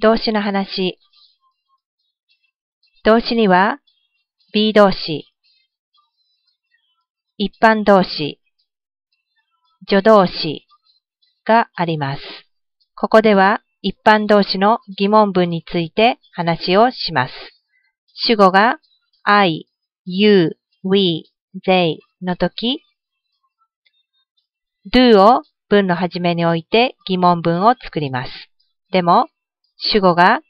動詞の話。動詞には B 動詞、一般動詞、助動詞があります。ここでは一般動詞の疑問文について話をします。主語が I, you, we, they の時、do を文の始めにおいて疑問文を作ります。でも、主語が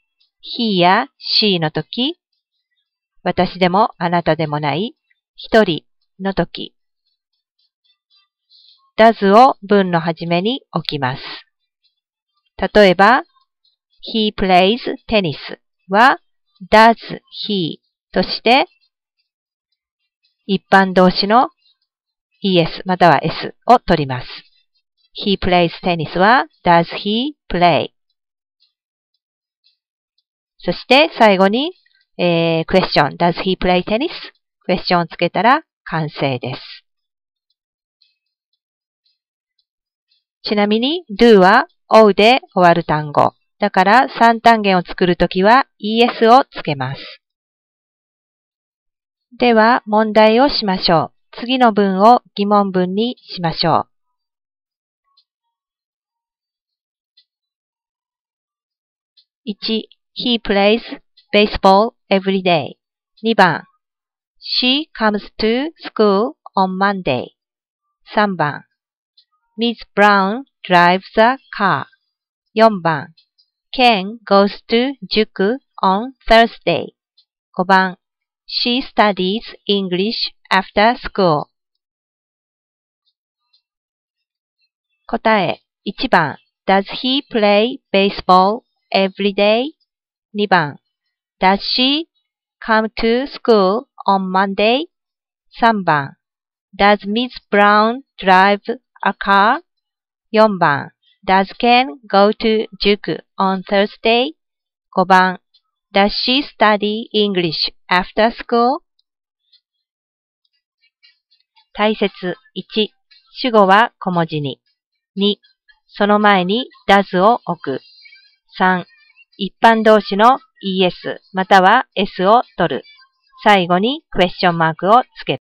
he や she の時、私でもあなたでもない一人の時、does を文の始めに置きます。例えば、he plays tennis は does he として一般動詞の es または s を取ります。he plays tennis は does he play そして最後に、えー、question does he play tennis? クエスチョンをつけたら完成です。ちなみに do は o で終わる単語。だから3単元を作るときは es をつけます。では問題をしましょう。次の文を疑問文にしましょう。1. He plays baseball every day. 2番 She comes to school on Monday. 3番 Miss Brown drives a car. 4番 Ken goes to 塾 on Thursday. 5番 She studies English after school. 答え1番 Does he play baseball every day? 2番 Does she come to school on Monday? 3番 Does Miss Brown drive a car? 4番 Does Ken go to 塾 on Thursday? 5番 Does she study English after school? 大切1、主語は小文字に。2、その前に does を置く。3、一般動詞の es または s を取る。最後にクエスチョンマークをつける。